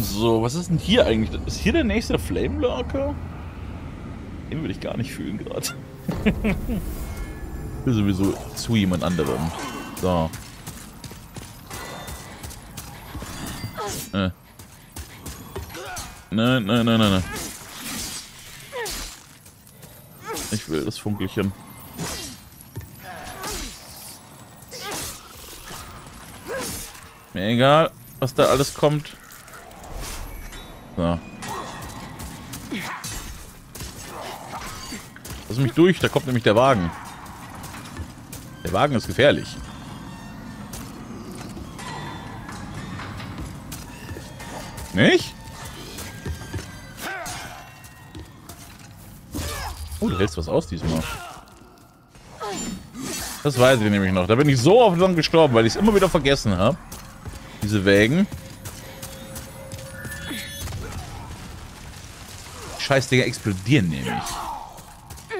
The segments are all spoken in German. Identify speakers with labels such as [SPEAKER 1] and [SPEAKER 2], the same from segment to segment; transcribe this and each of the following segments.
[SPEAKER 1] So, was ist denn hier eigentlich? Ist hier der nächste Flame Lurker? Den würde ich gar nicht fühlen gerade. ich will sowieso zu jemand anderem. So. Äh. Nein, nein, nein, nein, nein. Ich will das Funkelchen. Mir egal, was da alles kommt. So. Lass mich durch, da kommt nämlich der Wagen. Der Wagen ist gefährlich. Nicht? Oh, du hältst was aus diesmal. Das weiß ich nämlich noch. Da bin ich so oft lang gestorben, weil ich es immer wieder vergessen habe. Diese Wägen. Scheißdinger explodieren nämlich.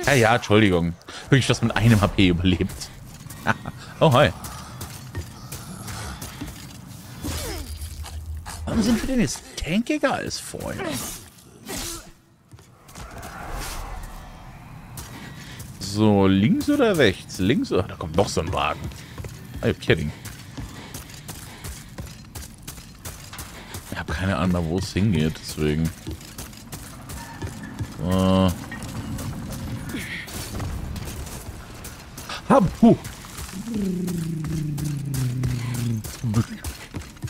[SPEAKER 1] Ja, ja, Entschuldigung. Wirklich, das mit einem HP überlebt. oh, hi. Warum sind wir denn jetzt tankiger als vorher? So, links oder rechts? Links oder... Da kommt noch so ein Wagen. Are you kidding? Ich habe keine Ahnung, wo es hingeht, deswegen. So. Hab, huh.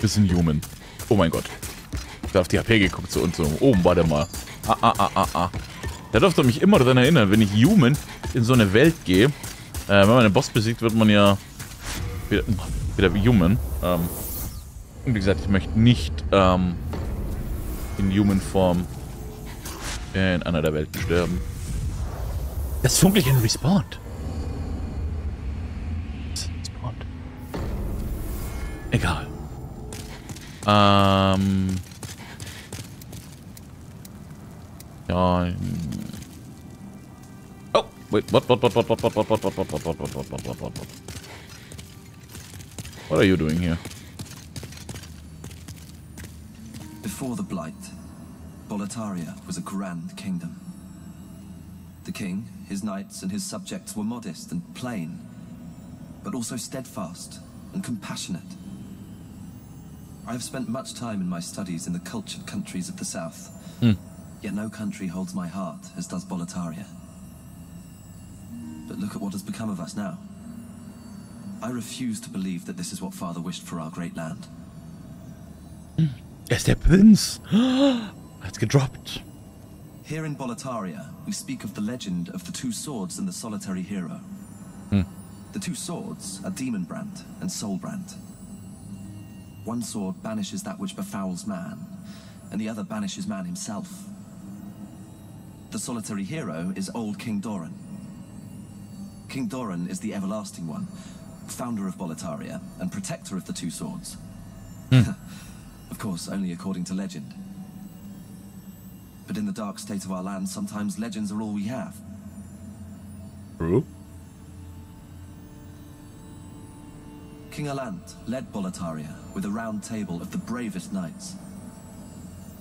[SPEAKER 1] Bisschen human. Oh mein Gott. Ich habe auf die HP geguckt so und so. Oben, warte mal. Ah, ah, ah, ah, ah. Da dürfte mich immer daran erinnern, wenn ich human in so eine Welt gehe, äh, wenn man den Boss besiegt, wird man ja wieder, wieder wie human. Ähm, und wie gesagt, ich möchte nicht ähm, in human Form in einer der Welten sterben. Das Funkelchen respawnt. Respawnt. Egal. Ähm. Ja. Oh, wait, what, what, what, what, what, what, what, what, what, what, what, what, what, what, what, what, what, what? What are you doing here?
[SPEAKER 2] Before the Blight, Boletaria was a grand kingdom. The king, his knights, and his subjects were modest and plain, but also steadfast and compassionate. I have spent much time in my studies in the cultured countries of the south, yet no country holds my heart as does Boletaria. But look at what has become of us now. I refuse to believe that this is what Father wished for our great land.
[SPEAKER 1] Er ist der Prinz. get dropped.
[SPEAKER 2] Here in Boletaria, we speak of the legend of the two swords and the solitary hero. Hmm. The two swords are Demonbrand and Soulbrand. One sword banishes that which befouls man, and the other banishes man himself. The solitary hero is old King Doran. King Doran is the everlasting one, founder of Boletaria and protector of the two swords. Hmm. of course, only according to legend. But in the dark state of our land, sometimes legends are all we have.
[SPEAKER 1] True.
[SPEAKER 2] King Alant led Boletaria with a round table of the bravest knights.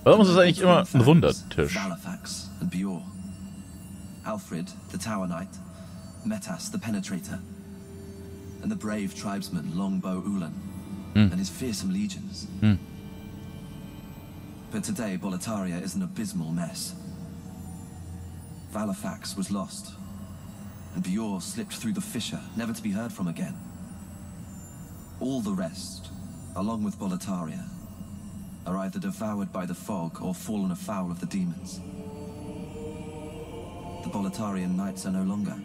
[SPEAKER 1] Warum ist es eigentlich immer ein Wundertisch?
[SPEAKER 2] Valafax and Bior. Alfred, the Tower Knight. Metas, the Penetrator. And the brave tribesman Longbow Ulan. Hmm. And his fearsome legions. Hmm. But today, Boletaria is an abysmal mess. Valifax was lost. And Bior slipped through the fissure, never to be heard from again. All the rest, along with Boletaria, are either devoured by the fog or fallen afoul of the demons. The Boletarian knights are no longer.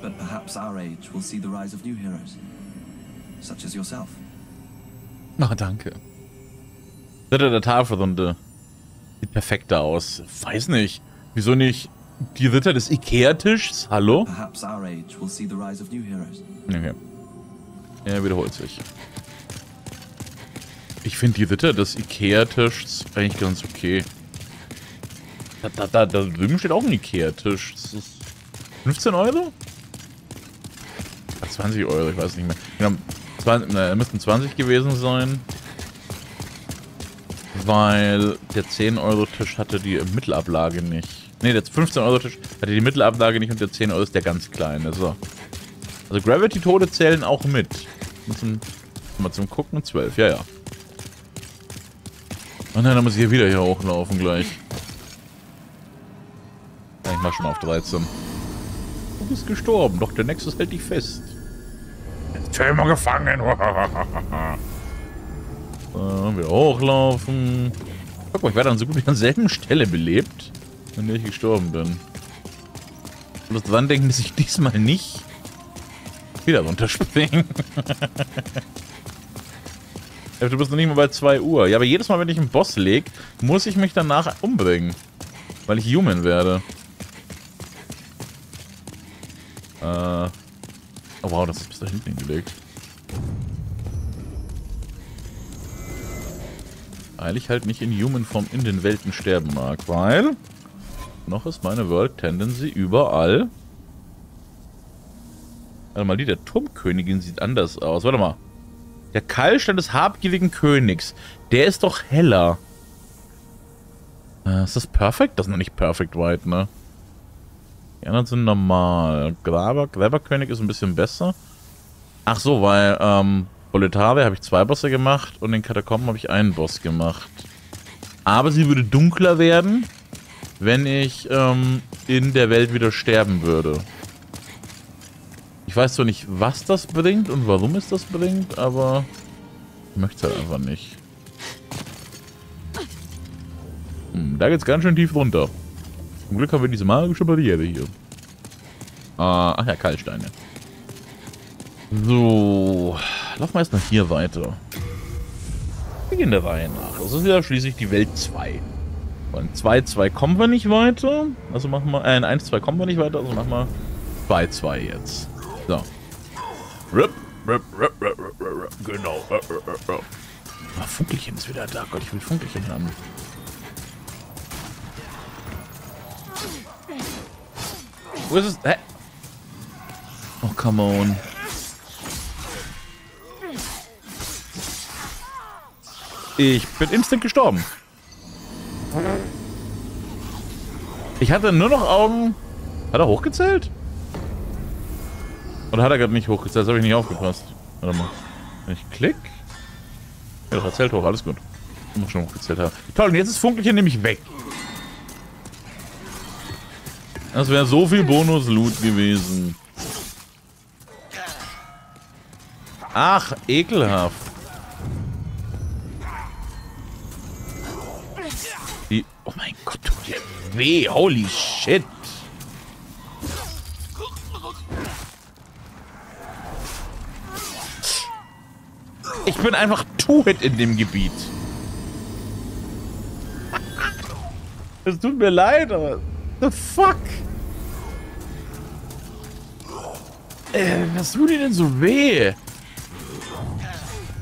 [SPEAKER 2] But perhaps our age will see the rise of new heroes, such as yourself.
[SPEAKER 1] Na, danke. Ritter der Tafelrunde. Sieht perfekt aus. Weiß nicht. Wieso nicht die Ritter des Ikea-Tischs? Hallo? Okay. Er wiederholt sich. Ich finde die Ritter des Ikea-Tischs eigentlich ganz okay. Da, da, da, da drüben steht auch ein Ikea-Tisch. Das ist 15 Euro? Ah, 20 Euro, ich weiß nicht mehr. Genau, 20, na, müssten 20 gewesen sein. Weil der 10-Euro-Tisch hatte die Mittelablage nicht. Ne, der 15-Euro-Tisch hatte die Mittelablage nicht und der 10 Euro ist der ganz kleine. So. Also Gravity-Tode zählen auch mit. Und zum, mal zum Gucken 12, ja, ja. Oh nein, dann muss ich hier wieder hier hochlaufen gleich. Ich mach schon mal auf 13. Du bist gestorben, doch der Nexus hält dich fest. Immer gefangen. so, wieder hochlaufen. Guck mal, ich werde dann so gut wie an selben Stelle belebt, an der ich gestorben bin. Muss dran denken, dass ich diesmal nicht wieder runterspringen. Ja, du bist noch nicht mal bei 2 Uhr. Ja, aber jedes Mal, wenn ich einen Boss leg, muss ich mich danach umbringen. Weil ich human werde. Äh. Oh wow, das ist bis da hinten hingelegt. Weil ich halt nicht in Human-Form in den Welten sterben mag, weil noch ist meine World Tendency überall. Warte mal, die der Turmkönigin sieht anders aus. Warte mal. Der Keilstein des habgierigen Königs. Der ist doch heller. Äh, ist das perfekt? Das ist noch nicht perfect white, ne? Die anderen sind normal. Graber, Gräberkönig ist ein bisschen besser. Ach so, weil, ähm, Boletave habe ich zwei Bosse gemacht und in Katakomben habe ich einen Boss gemacht. Aber sie würde dunkler werden, wenn ich, ähm, in der Welt wieder sterben würde. Ich weiß zwar nicht, was das bringt und warum es das bringt, aber ich möchte es halt einfach nicht. Hm, da geht's ganz schön tief runter. Zum Glück haben wir diese magische Barriere hier. Ah, ach ja, Kaltsteine. So, laufen wir erstmal hier weiter. Wir gehen der Reihe nach. Das ist ja schließlich die Welt 2. Und 2, 2 kommen wir nicht weiter. Also machen wir, äh, in 1, 2 kommen wir nicht weiter, also machen wir 2, 2 jetzt. So. Rip, rip, rip, rip, rip, rip, genau. Ah, Funkelchen ist wieder da. Gott, ich will Funkelchen haben. Wo ist es? Hä? Oh, come on. Ich bin instant gestorben. Ich hatte nur noch Augen. Hat er hochgezählt? Oder hat er gerade nicht hochgezählt? Das habe ich nicht aufgepasst. Warte mal. Wenn ich klick. Ja, doch, er zählt hoch. Alles gut. Ich muss schon hochgezählt haben. Toll, und jetzt ist Funkelchen nämlich weg. Das wäre so viel Bonus-Loot gewesen. Ach, ekelhaft. Weh. Holy shit. Ich bin einfach Two-Hit in dem Gebiet. Es tut mir leid, aber... The fuck? Äh, was tut dir denn so weh?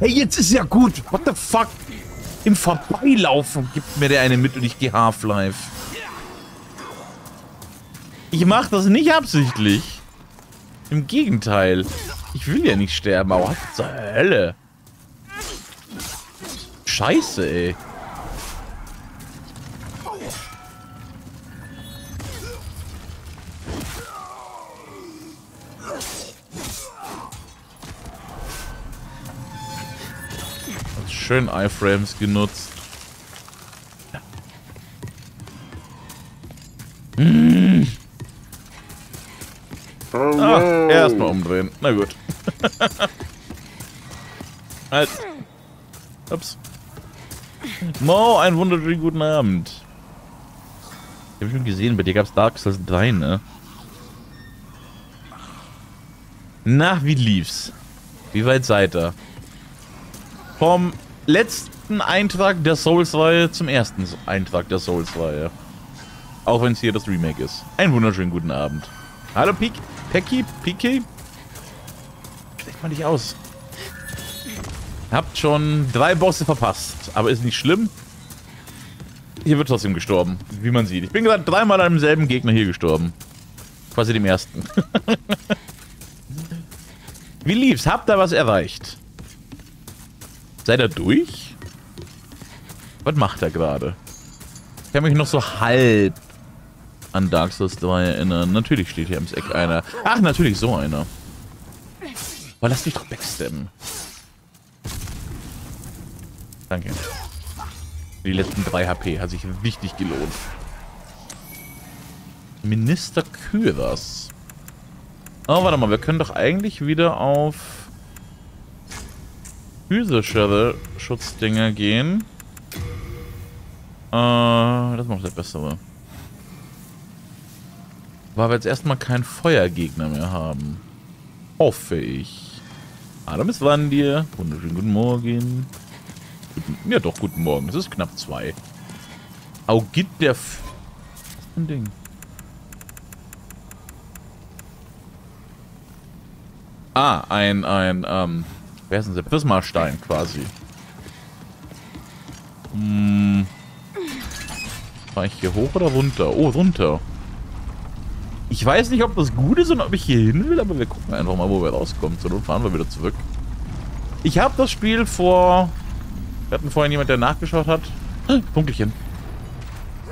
[SPEAKER 1] Hey, jetzt ist ja gut. What the fuck? Im Vorbeilaufen gibt mir der eine mit und ich gehe Half-Life. Ich mach das nicht absichtlich. Im Gegenteil. Ich will ja nicht sterben, aber was zur Hölle? Scheiße, ey. Schön Iframes genutzt. Umdrehen. Na gut. halt. Ups. Mo, einen wunderschönen guten Abend. Ich habe schon gesehen, bei dir gab es Dark Souls 3, ne? Na, wie lief's? Wie weit seid ihr? Vom letzten Eintrag der Souls-Reihe zum ersten Eintrag der Souls-Reihe. Auch wenn es hier das Remake ist. Einen wunderschönen guten Abend. Hallo, Pik Peki? Piki? Kriegt man dich aus. Habt schon drei Bosse verpasst, aber ist nicht schlimm. Hier wird trotzdem gestorben, wie man sieht. Ich bin gerade dreimal an demselben Gegner hier gestorben. Quasi dem ersten. wie lief's? Habt ihr was erreicht? Seid ihr durch? Was macht er gerade? Ich kann mich noch so halb an Dark Souls 3 erinnern. Natürlich steht hier im Eck einer. Ach, natürlich so einer. Aber lass dich doch backstabben. Danke. Die letzten 3 HP hat sich richtig gelohnt. Minister Kyras. Oh, warte mal, wir können doch eigentlich wieder auf physischere Schutzdinger gehen. Äh, das macht der bessere. Weil wir jetzt erstmal keinen Feuergegner mehr haben. Hoffe ich. Adam ist Wandir. Wunderschönen guten Morgen. Guten, ja doch, guten Morgen. Es ist knapp zwei. Augit der... F ein Ding? Ah, ein, ein, ähm... Wer ist denn der? Prismastein quasi. Hm... War ich hier hoch oder runter? Oh, runter. Ich weiß nicht, ob das gut ist und ob ich hier hin will, aber wir gucken einfach mal, wo wir rauskommen. Zur Not fahren wir wieder zurück. Ich habe das Spiel vor... Wir hatten vorhin jemand, der nachgeschaut hat. Punkelchen.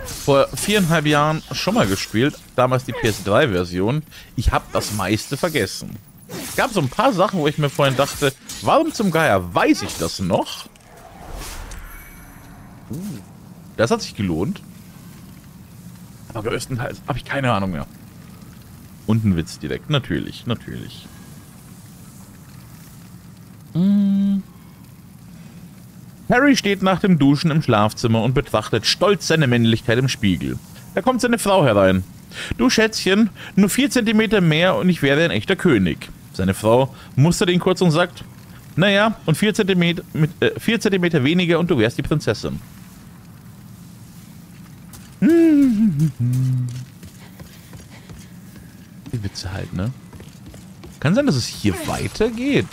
[SPEAKER 1] Vor viereinhalb Jahren schon mal gespielt. Damals die PS3-Version. Ich habe das meiste vergessen. Es gab so ein paar Sachen, wo ich mir vorhin dachte, warum zum Geier weiß ich das noch? Uh, das hat sich gelohnt. Aber größtenteils habe ich keine Ahnung mehr. Und ein Witz direkt. Natürlich, natürlich. Hm. Harry steht nach dem Duschen im Schlafzimmer und betrachtet stolz seine Männlichkeit im Spiegel. Da kommt seine Frau herein. Du Schätzchen, nur vier Zentimeter mehr und ich wäre ein echter König. Seine Frau mustert ihn kurz und sagt, naja, und vier Zentimeter, mit, äh, vier Zentimeter weniger und du wärst die Prinzessin. Witze halt, ne? Kann sein, dass es hier weitergeht.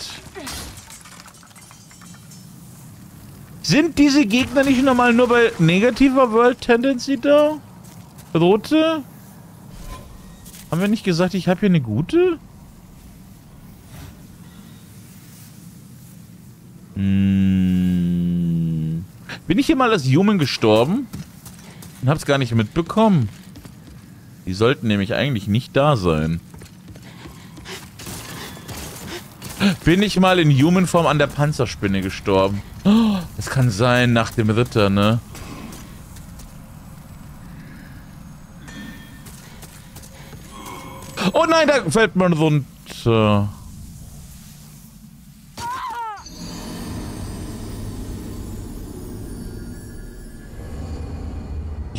[SPEAKER 1] Sind diese Gegner nicht normal nur bei negativer World Tendency da? Rote? Haben wir nicht gesagt, ich habe hier eine gute? Hm. Bin ich hier mal als Human gestorben? Und hab's gar nicht mitbekommen. Die sollten nämlich eigentlich nicht da sein. Bin ich mal in Human-Form an der Panzerspinne gestorben? Das kann sein, nach dem Ritter, ne? Oh nein, da fällt man runter.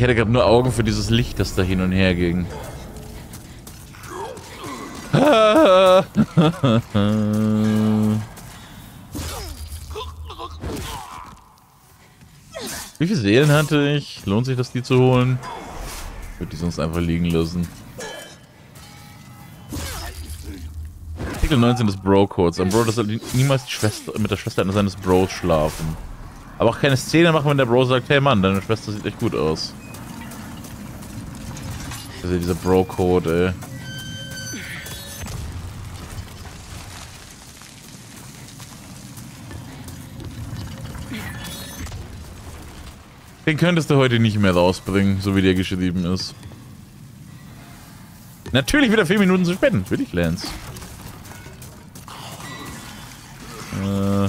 [SPEAKER 1] Hatte gerade nur Augen für dieses Licht, das da hin und her ging. Wie viele Seelen hatte ich? Lohnt sich das, die zu holen? Würde die sonst einfach liegen lassen. Artikel 19 des Bro-Codes. Ein Bro soll niemals Schwester, mit der Schwester seines Bros schlafen. Aber auch keine Szene machen, wenn der Bro sagt, hey Mann, deine Schwester sieht echt gut aus. Also dieser Bro-Code, ey. Den könntest du heute nicht mehr rausbringen, so wie der geschrieben ist. Natürlich wieder vier Minuten zu spät. Natürlich, Lance. Äh.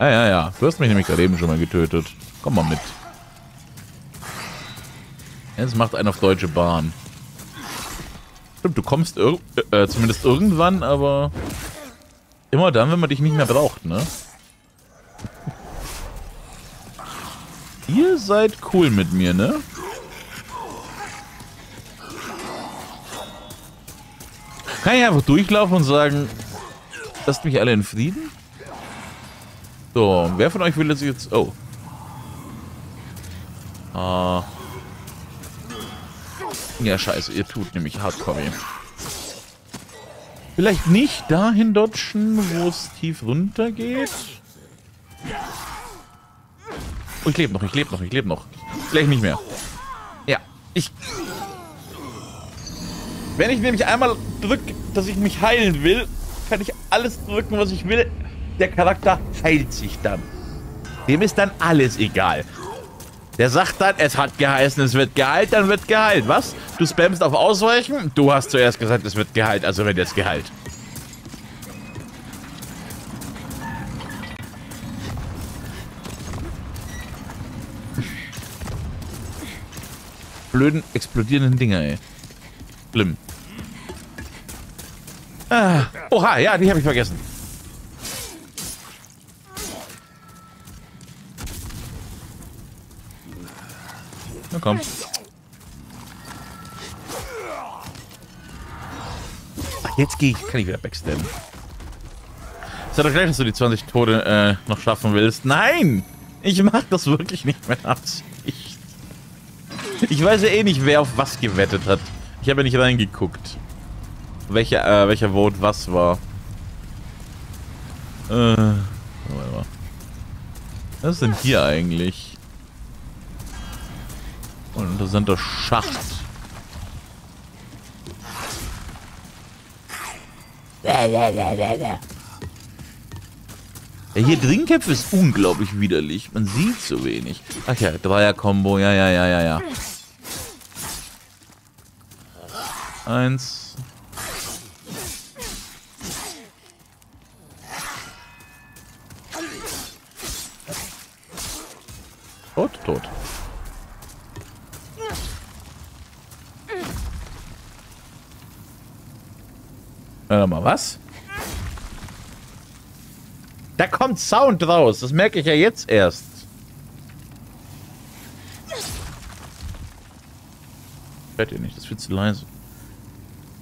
[SPEAKER 1] Ah, ja, ja. Du hast mich nämlich gerade eben schon mal getötet. Komm mal mit. Jetzt macht einen auf Deutsche Bahn. Stimmt, du kommst ir äh, zumindest irgendwann, aber immer dann, wenn man dich nicht mehr braucht, ne? Ihr seid cool mit mir, ne? Kann ich einfach durchlaufen und sagen, lasst mich alle in Frieden? So, wer von euch will jetzt... Oh. Ah... Ja, scheiße, ihr tut nämlich hardcore. Vielleicht nicht dahin dodgen, wo es tief runter geht. Oh, ich lebe noch, ich lebe noch, ich lebe noch. Gleich nicht mehr. Ja, ich... Wenn ich nämlich einmal drücke, dass ich mich heilen will, kann ich alles drücken, was ich will. Der Charakter heilt sich dann. Dem ist dann alles egal. Der sagt dann, es hat geheißen, es wird geheilt, dann wird geheilt. Was? Du spammst auf Ausweichen? Du hast zuerst gesagt, es wird geheilt, also wird jetzt geheilt. Blöden, explodierenden Dinger, ey. Schlimm. Ah, oha, ja, die habe ich vergessen. Na komm. Ach, jetzt gehe ich, kann ich wieder backstabben. Sag doch gleich, dass du die 20 Tode äh, noch schaffen willst. Nein! Ich mach das wirklich nicht mit Absicht. Ich weiß ja eh nicht, wer auf was gewettet hat. Ich habe ja nicht reingeguckt. Welcher, äh, welcher Vote was war. Äh, warte mal. Was ist denn hier eigentlich? Ein interessanter Schacht. Ja, hier Drinkämpfe ist unglaublich widerlich. Man sieht so wenig. Ach ja, Dreier-Kombo. Ja, ja, ja, ja, ja. Eins. Tot, tot. Warte mal, was? Da kommt Sound raus. Das merke ich ja jetzt erst. Hört ihr nicht, das viel zu leise.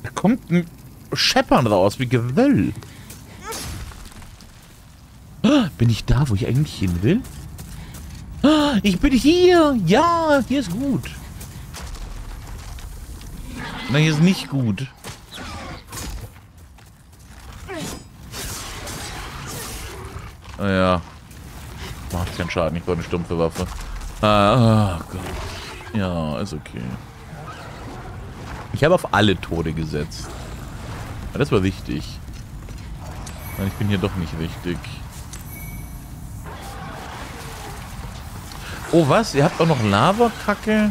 [SPEAKER 1] Da kommt ein Scheppern raus, wie Gewöll. Bin ich da, wo ich eigentlich hin will? Ich bin hier. Ja, hier ist gut. Nein, hier ist nicht gut. Ja. Macht keinen Schaden, ich brauche eine stumpfe Waffe. Ah, oh Gott. Ja, ist okay. Ich habe auf alle Tode gesetzt. Das war wichtig. Ich bin hier doch nicht richtig. Oh, was? Ihr habt auch noch Lava-Kacke?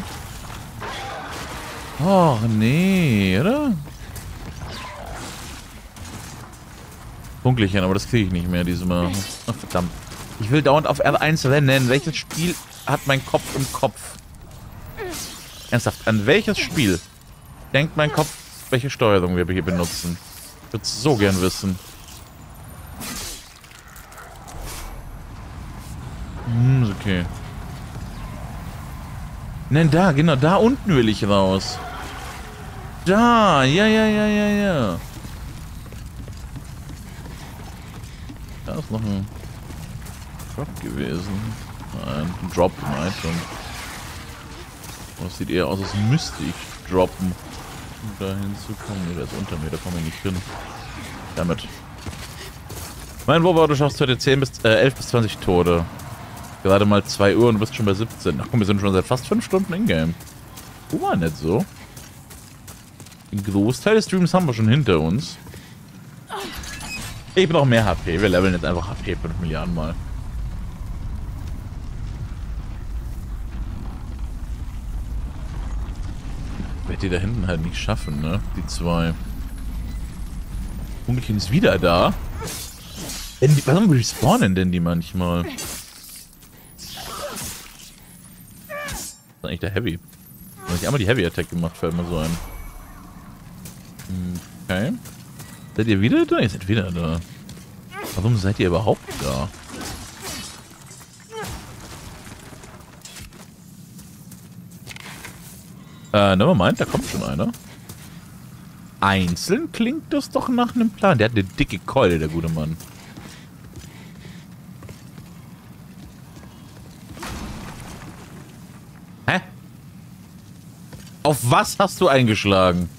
[SPEAKER 1] Oh, nee, oder? Funkelchen, aber das kriege ich nicht mehr diesmal. Oh, verdammt. Ich will dauernd auf R1 rennen. Welches Spiel hat mein Kopf im Kopf? Ernsthaft, an welches Spiel? denkt mein Kopf, welche Steuerung wir hier benutzen. Ich würde es so gern wissen. Hm, ist okay. Nein, da, genau, da unten will ich raus. Da, ja, ja, ja, ja, ja. Ist noch ein Drop gewesen. Ein Drop, ein Item. Das sieht eher aus, als müsste ich droppen um da hinzukommen. Ne, der ist unter mir, da komme ich nicht hin. Damit. Mein Wobber, du schaffst heute 10 bis, äh, 11 bis 20 Tode. Gerade mal 2 Uhr und du bist schon bei 17. Ach komm, wir sind schon seit fast 5 Stunden in-game. Oh, war nicht so. Den Großteil des Streams haben wir schon hinter uns. Ich brauche mehr HP. Wir leveln jetzt einfach HP 5 Milliarden Mal. werde die da hinten halt nicht schaffen, ne? Die zwei. Hungerchen ist wieder da. Denn die, warum respawnen denn die manchmal? Das ist eigentlich der Heavy. Wenn ich einmal die Heavy Attack gemacht, fällt mir so ein. Okay. Seid ihr wieder da? Ihr seid wieder da. Warum seid ihr überhaupt da? Äh, nevermind, da kommt schon einer. Einzeln klingt das doch nach einem Plan. Der hat eine dicke Keule, der gute Mann. Hä? Auf was hast du eingeschlagen?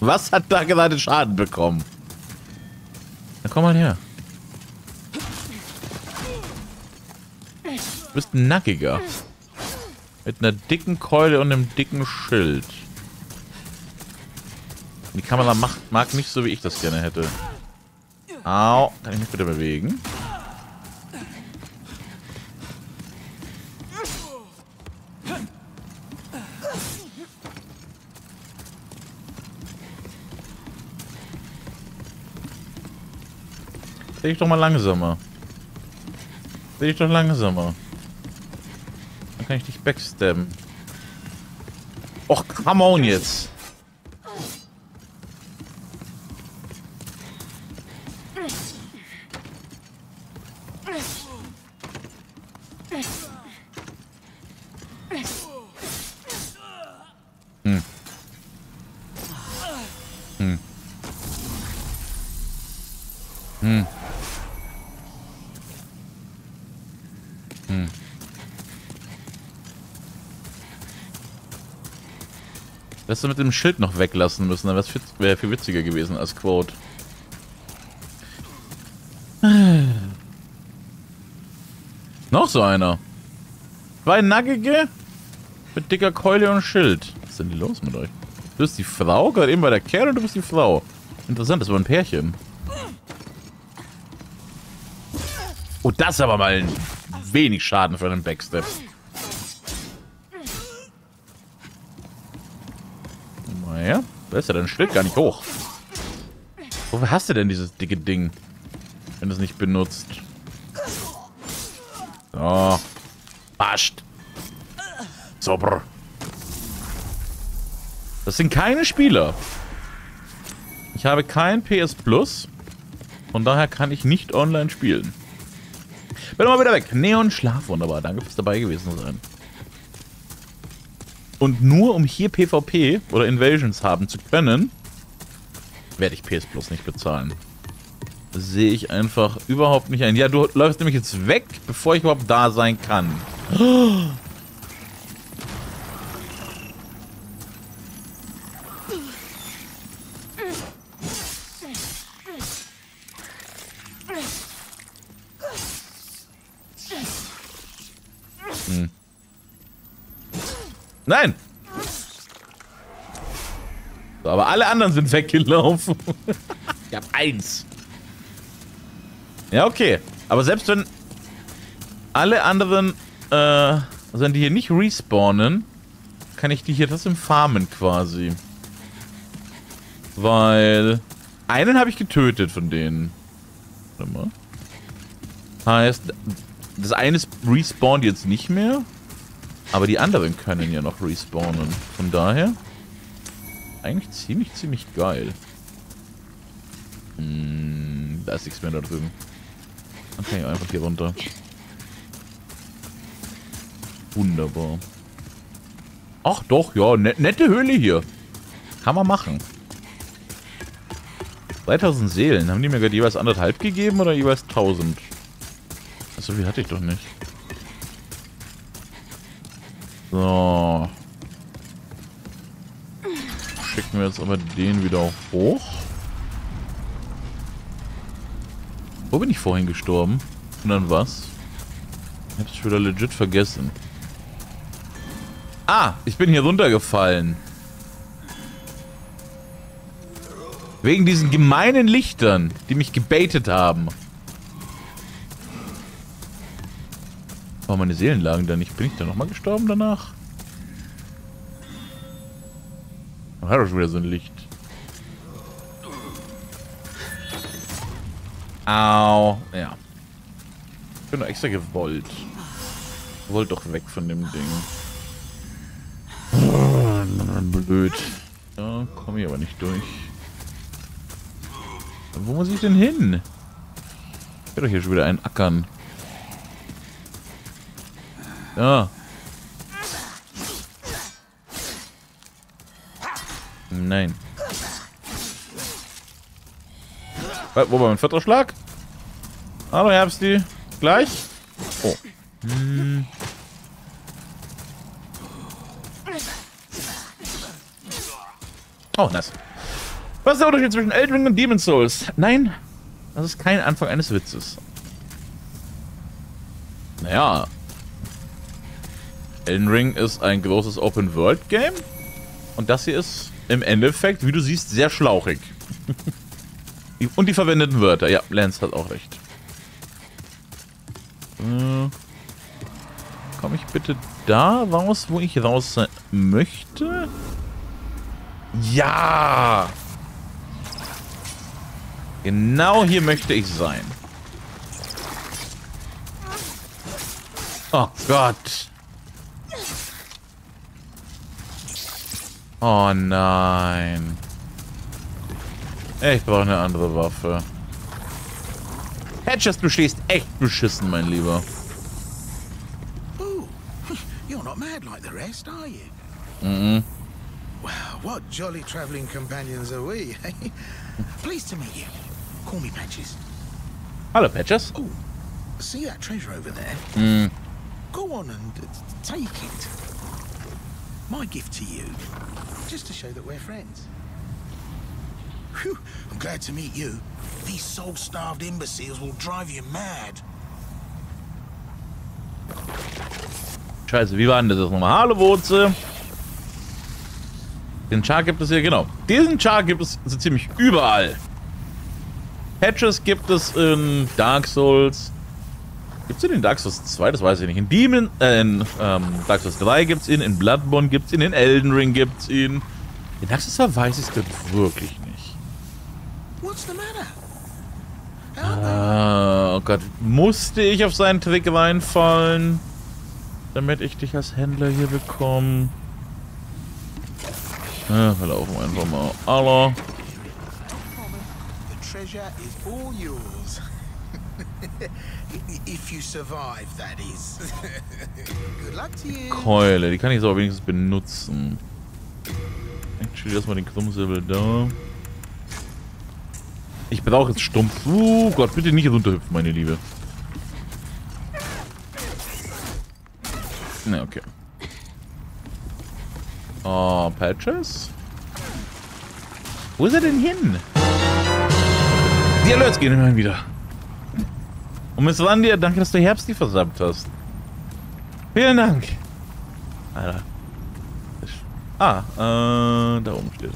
[SPEAKER 1] Was hat da gerade Schaden bekommen? Na komm mal her. Du bist ein Nackiger. Mit einer dicken Keule und einem dicken Schild. Die Kamera macht, mag nicht so, wie ich das gerne hätte. Au. Kann ich mich bitte bewegen? Dreh ich doch mal langsamer. Dreh ich doch langsamer. Dann kann ich dich backstabben. Och, come on jetzt. Hättest du mit dem Schild noch weglassen müssen, dann wäre es wär viel witziger gewesen als Quote. Noch so einer. Zwei Nackige mit dicker Keule und Schild. Was ist denn los mit euch? Du bist die Frau? Gerade eben bei der Kerl und du bist die Frau. Interessant, das war ein Pärchen. Oh, das aber mal ein wenig Schaden für einen Backstep. Naja, da ist ja dein Schild gar nicht hoch. Wofür hast du denn dieses dicke Ding, wenn du es nicht benutzt? So. Passt. Super. Das sind keine Spieler. Ich habe kein PS Plus. Von daher kann ich nicht online spielen. Bin mal wieder weg. Neon Schlaf, wunderbar. Danke fürs dabei gewesen sein. Und nur um hier PvP oder Invasions haben zu können, werde ich PS Plus nicht bezahlen. Sehe ich einfach überhaupt nicht ein. Ja, du läufst nämlich jetzt weg, bevor ich überhaupt da sein kann. Hm. Nein! So, aber alle anderen sind weggelaufen. ich habe eins. Ja, okay. Aber selbst wenn alle anderen, äh, also wenn die hier nicht respawnen, kann ich die hier trotzdem farmen quasi. Weil einen habe ich getötet von denen. Warte mal. Heißt, das eine respawnt jetzt nicht mehr. Aber die anderen können ja noch respawnen. Von daher eigentlich ziemlich, ziemlich geil. Hm, da ist nichts mehr da drüben. Dann kann ich einfach hier runter. Wunderbar. Ach doch, ja, net, nette Höhle hier. Kann man machen. 3000 Seelen. Haben die mir gerade jeweils anderthalb gegeben oder jeweils 1000? So viel hatte ich doch nicht. So. Schicken wir jetzt aber den wieder hoch. Wo bin ich vorhin gestorben? Und dann was? Ich hab's wieder legit vergessen. Ah, ich bin hier runtergefallen. Wegen diesen gemeinen Lichtern, die mich gebaitet haben. Oh, meine Seelen lagen da nicht. Bin ich da nochmal gestorben danach? Oh, hat er schon wieder so ein Licht. Au. Ja. Ich bin doch extra gewollt. Wollt doch weg von dem Ding. Blöd. Ja, komme ich aber nicht durch. Wo muss ich denn hin? Ich werde doch hier schon wieder einen Ackern. Ja. Nein. Wo war mein vierter Schlag? Hallo Herbsti. Gleich? Oh. Hm. Oh, nice. Was ist der Unterschied zwischen Elden Ring und Demon's Souls? Nein, das ist kein Anfang eines Witzes. Naja, Elden Ring ist ein großes Open-World-Game. Und das hier ist im Endeffekt, wie du siehst, sehr schlauchig. Und die verwendeten Wörter. Ja, Lance hat auch recht. Äh, Komme ich bitte da raus, wo ich raus sein möchte? Ja! Genau hier möchte ich sein. Oh Gott. Oh nein. Ich brauche eine andere Waffe. Hedges, du stehst echt beschissen, mein Lieber.
[SPEAKER 3] Ooh, you're not mad like the rest, are you?
[SPEAKER 1] Mhm.
[SPEAKER 3] Well, what jolly travelling companions are we, eh? Pleased to meet you. Call me Patches.
[SPEAKER 1] Hallo, Patches.
[SPEAKER 3] Oh, see that treasure over there?
[SPEAKER 1] Mhm.
[SPEAKER 3] Go on and take it. My gift to you, just to show that we're friends. Phew, I'm glad to meet you. These soul-starved imbeciles will drive you mad.
[SPEAKER 1] Scheiße, wie war denn das nochmal? Hallo, Wurzel. Den Char gibt es hier, genau. Diesen Char gibt es so ziemlich überall. Patches gibt es in Dark Souls. Gibt es ihn in Dark Souls 2? Das weiß ich nicht. In Demon, äh, in ähm, Dark Souls 3 gibt es ihn, in Bloodborne gibt es ihn, in Elden Ring gibt es ihn. In Dark Souls 2 weiß ich es wirklich nicht.
[SPEAKER 3] What's the matter?
[SPEAKER 1] Ah, oh Gott. Musste ich auf seinen Trick reinfallen, damit ich dich als Händler hier bekomme? Ja, wir laufen einfach mal. Hallo.
[SPEAKER 3] If you survive, that is. Good luck to you.
[SPEAKER 1] Keule, die kann ich so wenigstens benutzen. Actually, erstmal den Krummsäbel da. Ich brauche jetzt stumpf. Oh Gott, bitte nicht runterhüpfen, meine Liebe. Ne, okay. Oh, Patches? Wo ist er denn hin? Die Alerts gehen immerhin wieder. Und Miss Landia, danke, dass du Herbst die versammelt hast. Vielen Dank. Alter. Ah, äh, da oben steht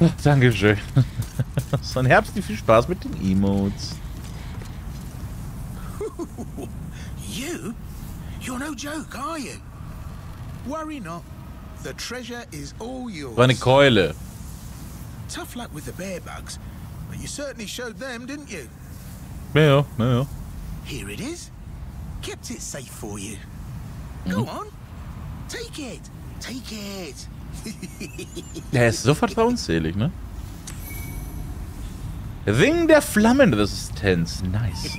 [SPEAKER 1] er. Dankeschön. so ein Herbst, viel Spaß mit den Emotes.
[SPEAKER 3] You? You're no joke, are you? Worry not. The treasure is all yours.
[SPEAKER 1] War eine Keule.
[SPEAKER 3] Tough luck with the bear bugs, but you certainly showed them, didn't you?
[SPEAKER 1] Ja, ja, ja.
[SPEAKER 3] Here it is. Kept it safe for you. Go on. Take it. Take it.
[SPEAKER 1] Der ist so vertrauensselig, ne? Ring der Flammenresistenz. Nice.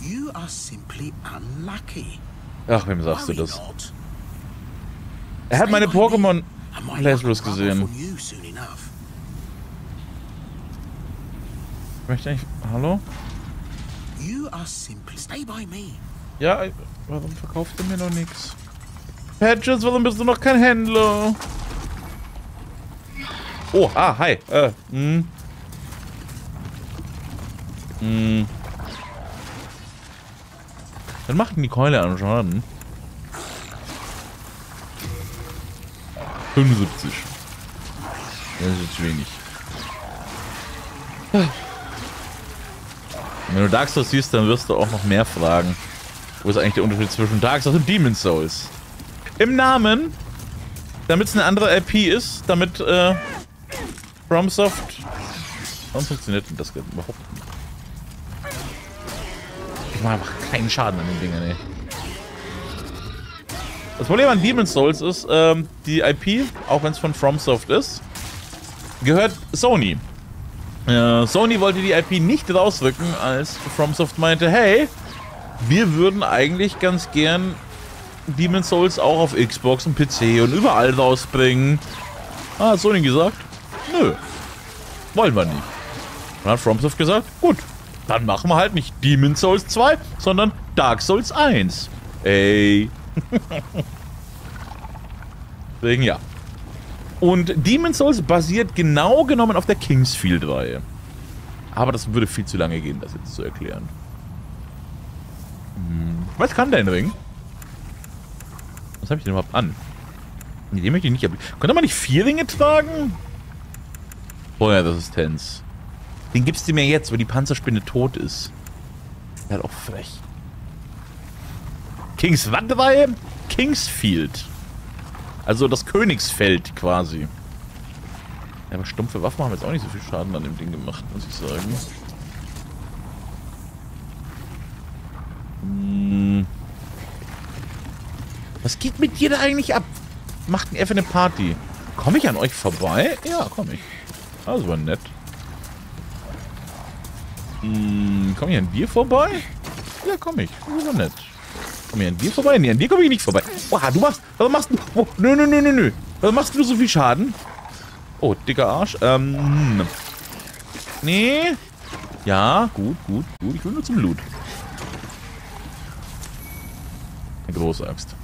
[SPEAKER 3] you are simply unlucky.
[SPEAKER 1] Ach, wem sagst du das? Er hat meine Pokémon Playthroughs gesehen.
[SPEAKER 3] off on you soon enough.
[SPEAKER 1] Ich möchte eigentlich... Hallo?
[SPEAKER 3] You are simply stay by me.
[SPEAKER 1] Ja, warum verkauft er mir noch nichts? Patches, warum bist du noch kein Händler? Oh, ah, hi. Äh, hm. Hm. Dann macht die Keule an Schaden. 75. Das ist jetzt wenig. Wenn du Dark Souls siehst, dann wirst du auch noch mehr fragen. Wo ist eigentlich der Unterschied zwischen Dark Souls und Demon's Souls? Im Namen, damit es eine andere IP ist, damit äh, FromSoft... Warum funktioniert denn das überhaupt nicht? Ich mache einfach keinen Schaden an den Dingen, ey. Das Problem an Demon's Souls ist, ähm, die IP, auch wenn es von FromSoft ist, gehört Sony. Sony wollte die IP nicht rausrücken, als FromSoft meinte, hey, wir würden eigentlich ganz gern Demon's Souls auch auf Xbox und PC und überall rausbringen. Ah, hat Sony gesagt, nö, wollen wir nicht. Dann hat FromSoft gesagt, gut, dann machen wir halt nicht Demon's Souls 2, sondern Dark Souls 1. Ey. Deswegen ja. Und Demon's Souls basiert genau genommen auf der Kingsfield-Reihe. Aber das würde viel zu lange gehen, das jetzt zu erklären. Hm. Was kann dein Ring? Was habe ich denn überhaupt an? Nee, den möchte ich nicht ab. Könnte man nicht vier Ringe tragen? Feuerresistenz. Den gibst du mir jetzt, wo die Panzerspinne tot ist. Der hat auch frech. Kings Wandreihe? Kingsfield. Also das Königsfeld quasi. Ja, aber stumpfe Waffen haben jetzt auch nicht so viel Schaden an dem Ding gemacht, muss ich sagen. Hm. Was geht mit dir da eigentlich ab? Macht einfach eine Party. Komme ich an euch vorbei? Ja, komme ich. Das war nett. Hm, komme ich an dir vorbei? Ja, komme ich. Das war nett. Komme ich an dir vorbei? Nee, an dir komme ich nicht vorbei. Oha, du machst... Was machst du? Oh, nö, nö, nö, nö, nö. Was machst du so viel Schaden? Oh, dicker Arsch. Ähm... Hm. Nee. Ja, gut, gut, gut. Ich will nur zum Loot. Eine große Axt.